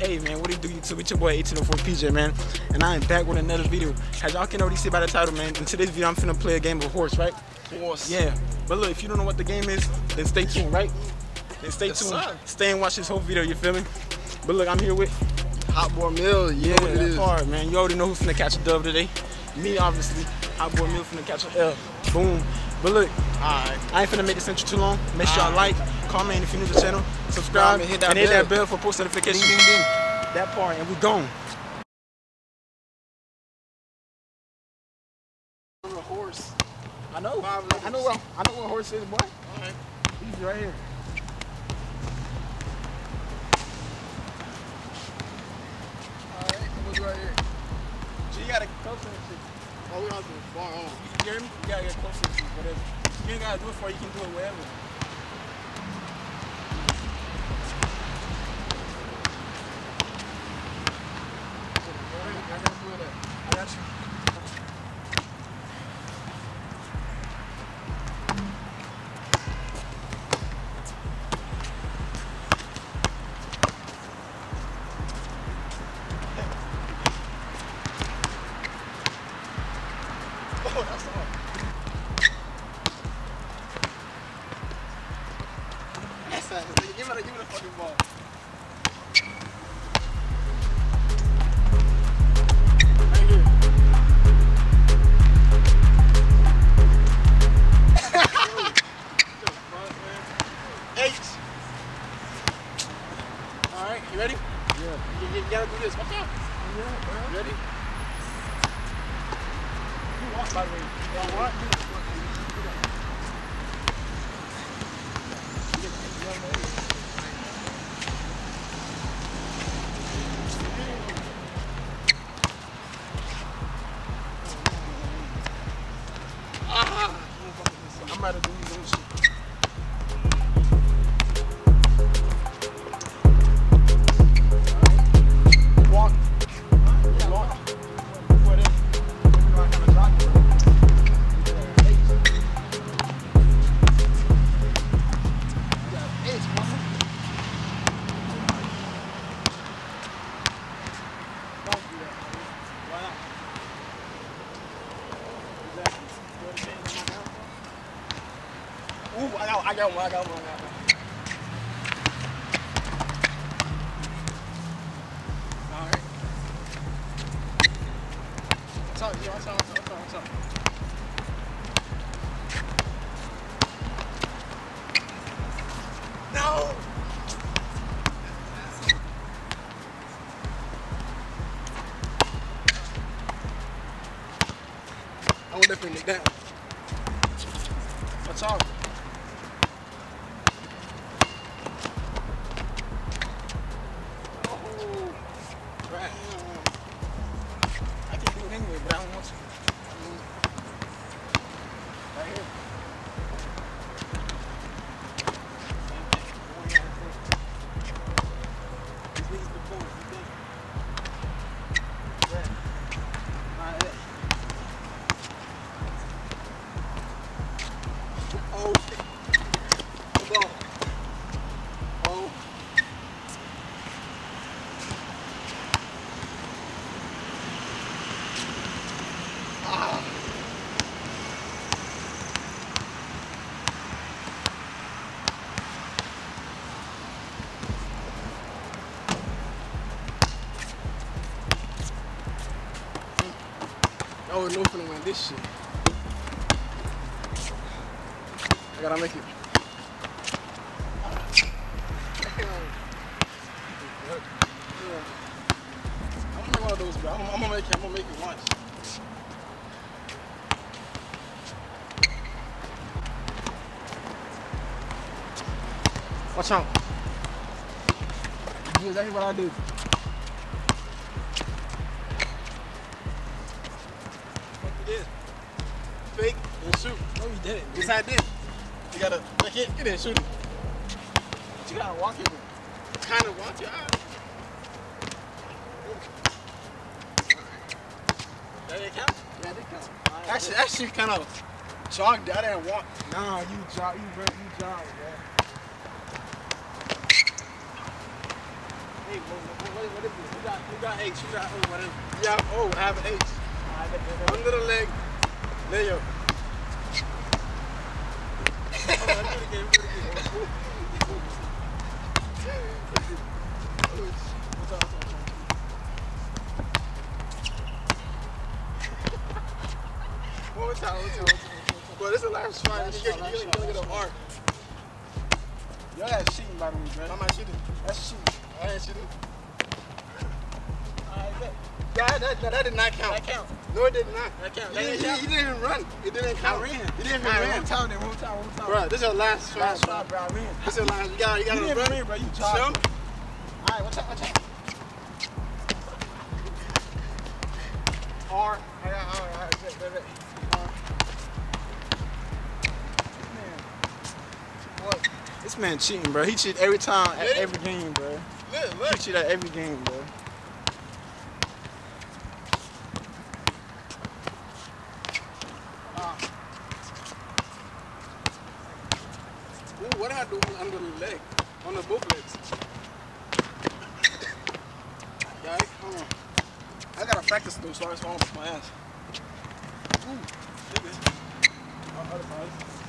Hey man, what do you do YouTube? It's your boy 1804 PJ man, and I am back with another video. As y'all can already see by the title man, in today's video I'm finna play a game of horse, right? Horse. Yeah, but look, if you don't know what the game is, then stay tuned, right? Then stay Yes, tuned, sir. stay and watch this whole video, you feel me? But look, I'm here with, Hot boy. You yeah, know what it is. part, man. You already know who's finna catch a dub today. Me, obviously. Hot boy Mill finna catch a L. Boom. But look, Alright. I ain't finna make this intro too long. Make sure y'all Alright. like, comment if you're new to the channel, subscribe, and hit that and hit that bell. bell for post notifications. Ding, ding, ding. That part, and we gone. I'm a horse. I know. I know what I know what horse is, boy. Alright. He's right here. Alright. Right here? So you gotta close to this shit. Oh, we have to far on. You hear me? You gotta get close to this shit, whatever. You ain't gotta do it for you can do it wherever. I. I you. That. Give me the, give me the fucking ball. H. All right, you ready? Yeah. You, you gotta do this. Watch out. Yeah, You ready? You walk by the way. Y'all what? What's up? Yo, what's up? What's up? What's up? What's up? No! No finna win this shit. I gotta make it. I'm gonna make one of those, bro. I'm, I'm gonna make it. I'm gonna make it once. Watch out. Do exactly what I do. You didn't. Yes, I did. You gotta make it. Get in, shoot it. But you gotta walk it. Kind of watch your eye. That didn't count? Yeah, they count. Alright, Actually, actually, kind of jogged. I didn't walk. Nah, you jog, you run, you jog, bro. Hey, what, what, what, this is. You got, you got H, you got O, whatever. Yeah, oh, I have an H. Under the leg, layup. Hold on, let's do it again, let's do it again. What's up, what's up, what's up? One time, one time, one time. Bro, this is the last try. Last You're shot, gonna get an arc. Yo, that's cheating, by the way, bro. I'm not shooting. That's cheating. I ain't shooting. Alright, bet. Yeah, that, that, that did not count. That count. No, it did not. That count. He, That didn't, didn't count. he didn't even run. It didn't I count. ran. He didn't even run. one time then, one time, one time. Bro, this is your last try. Last shot, bro, I ran. This is your last. You got, you You got to run. ran, bro, you jogged. Jump. Watch out, watch out. R. I got. I. What? This man cheating, bro. He cheat every time at every game, bro. Look, He look. cheat at every game, bro. What I do under the leg? On the both legs. Yeah, hold on. I gotta practice though, so I just won't my ass. Ooh, nigga. Oh, other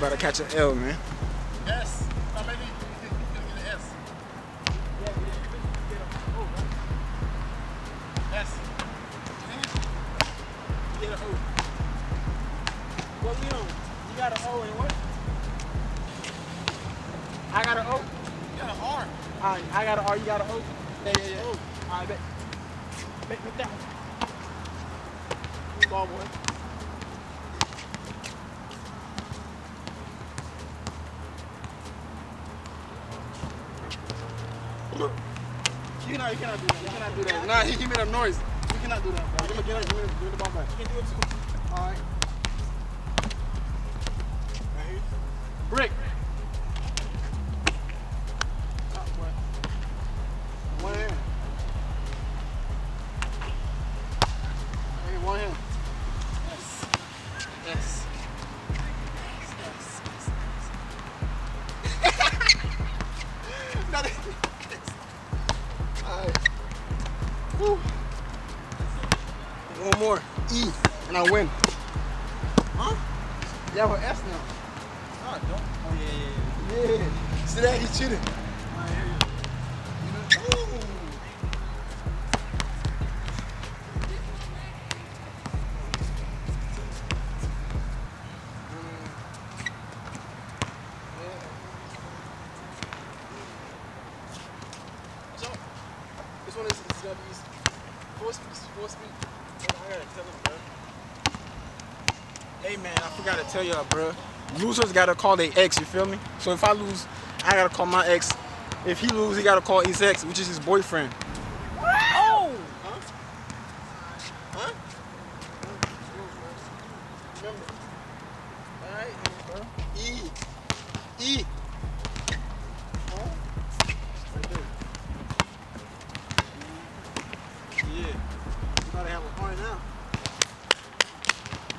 about to catch an L, man. S. Oh, maybe you can get an S. S. Get an O. What we on? You got an O and what? I got an O. You got an R. Alright, I got an R, you got an O. Yeah, yeah, yeah. Alright, bet. Bet, bet that one. Ball boy. You cannot, you cannot do that. You cannot do that. Nah, he, he made a noise. You cannot do that, bro. Give me, give me, give me, give me the ball back. You can do it too. Alright. Brick. One more. E. And I win. Huh? Yeah, with S now. Oh, don't. Oh, yeah, yeah, yeah. Yeah. See that? He cheated. I hear you. Ooh. Bro. Hey man, I forgot to tell y'all, bro. Losers gotta call their ex. You feel me? So if I lose, I gotta call my ex. If he lose, he gotta call his ex, which is his boyfriend. Oh! Huh? Huh? Remember. Alright, bro. E. E. Huh? Right there. Yeah. You gotta have a point now.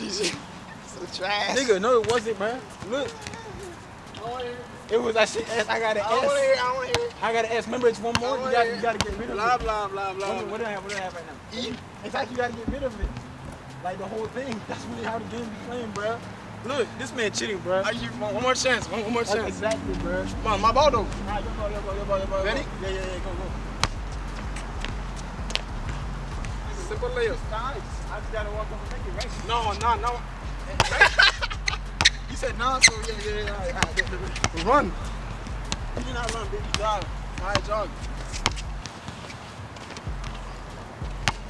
GG. So trash. Nigga, no, it wasn't, man. Look, I don't wanna hear it. was I said S. I got an S. I want to hear. I don't wanna hear. I got an S. Remember, it's one more. You gotta, you gotta get rid of Blah, it. blah, blah, blah. What, what do I have? What do I have right now? E. It's like you gotta get rid of it. Like the whole thing. That's really how the game be playing, bro. Look, this man cheating, bro. Give you one, one more chance. One, one more chance. exactly, bro. Come on, my ball though. Alright, your ball, your ball, your ball, your ball. Ready? Yeah, yeah, yeah, go, go. Simple layup. Nice. I just gotta walk up and make it right. No, no, no. you said no, so yeah, yeah, yeah. All right, all right. Run. You not run, baby. Jog. All right, jog.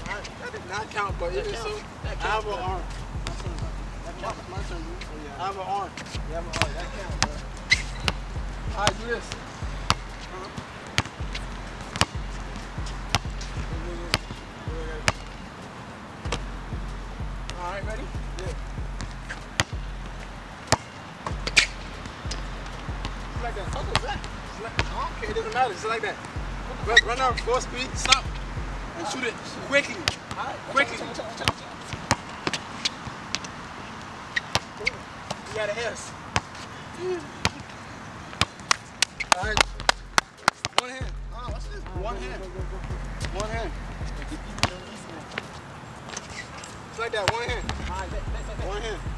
Alright. That did not count, but it is so. I have an arm. That My, counts. my turn, you. Oh, yeah. I have an arm. Yeah, but, oh, that counts, bro. All right, do this. Run, out full speed. Stop. And shoot it quickly. Quickly. You got an S. All right. One hand. Ah, what's this? One hand. One hand. Just like that. One hand. Alright. One hand.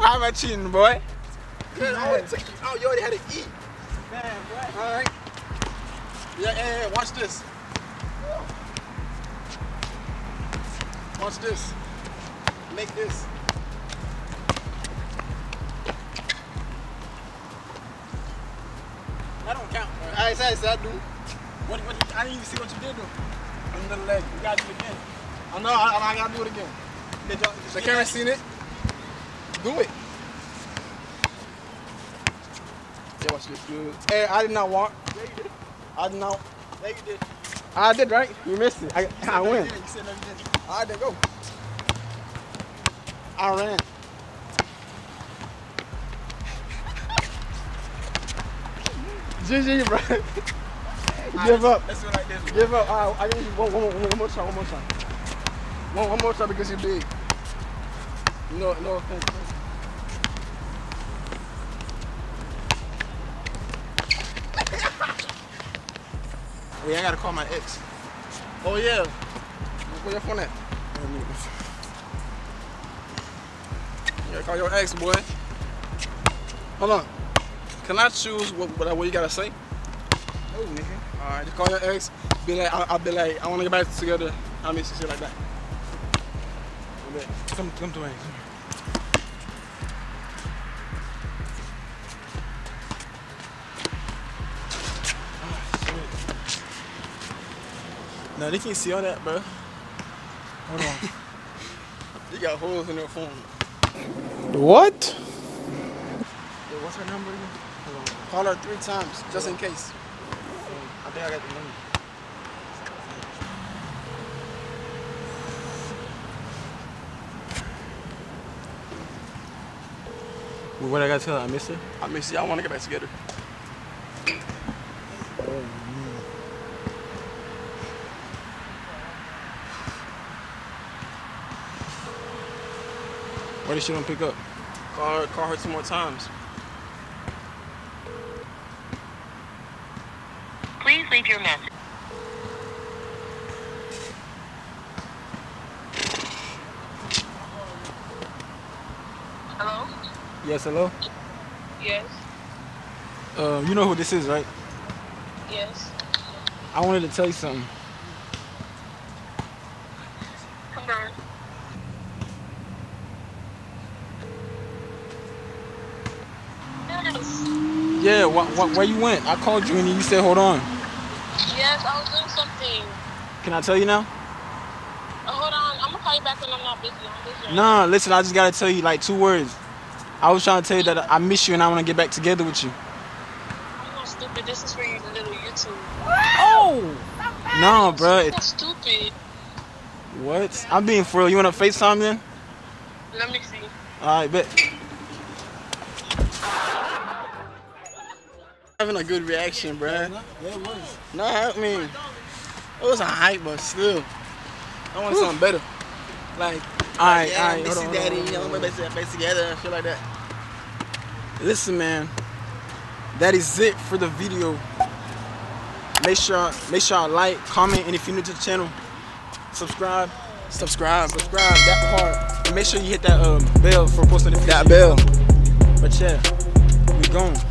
How am I cheating, boy? Good. I already took you. You already had to eat. Man, boy. All right. Yeah, yeah, yeah. Watch this. Watch this. Make this. That don't count, bro. I said, that dude. What, what, I didn't even see what you did, though. Another leg. You gotta do it again. I know. I, I gotta do it again. Did y'all, The camera seen it. Do it. Yeah, watch this. Good. Hey, I did not want. Yeah, you did. I did not. Yeah, you did. I did right. You missed it. I, I win. You said no, you. All right, then go. I ran. GG, bro. Give up. Let's do it like this. bro. Give up. Right, I give you one, one, one, one more shot. One more shot. One, one more shot because you're big. No, no offense. Wait, I gotta call my ex. Oh yeah. Where your phone at? Yeah, call your ex, boy. Hold on. Can I choose what, what, what you gotta say? Oh, nigga. All right, just call your ex. Be like, I'll, I'll be like, I want to get back together. I mean, shit like that. Come, come to me. No, they can't see all that, bro. Hold on. You got holes in your phone. what? Yo, what's her number again? Hold on. Call her three times, just in case. I think I got the number. What I gotta tell her? I miss her? I mean, see, I want to get back together. She don't pick up? Call her, call her two more times. Please leave your message. Hello? Yes, hello? Yes. Uh, you know who this is, right? Yes. I wanted to tell you something. Come on. Yes. Yeah, wh- wh- where you went? I called you and you said, hold on. Yes, I was doing something. Can I tell you now? Uh, hold on. I'm gonna call you back when I'm not busy. I'm busy. right Nah, listen, I just gotta tell you like two words. I was trying to tell you that I miss you and I wanna get back together with you. I'm not stupid. This is for your little YouTube. Oh! Nah, bro. I'm It, stupid. what? I'm being for real. You wanna FaceTime then? Let me see. Alright, bet. Having a good reaction, bruh. Yeah, it was. No, I mean, it was a hype, but still, I want something better. Like, Alright, yeah, alright. Missy hold on, Daddy, hold on, you know, hold on. back back together and shit like that. Listen, man. That is it for the video. Make sure make sure you like, comment, and if you're new to the channel, subscribe. Subscribe. Subscribe that part. And make sure you hit that um, bell for post notifications. That bell. But yeah, we gone.